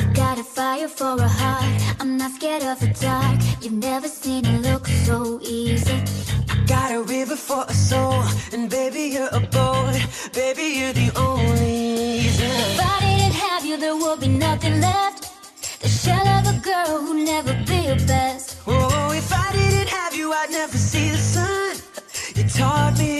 I've got a fire for a heart. I'm not scared of the dark. You've never seen it look so easy. I Got a river for a soul, and baby, you're a boat. Baby, you're the only reason. If I didn't have you, there would be nothing left. The shell of a girl who'd never be your best. Oh, if I didn't have you, I'd never see the sun. You taught me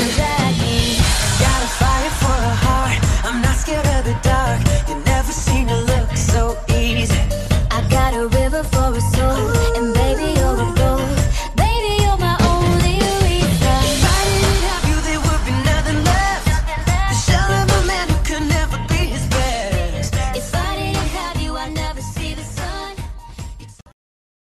the day.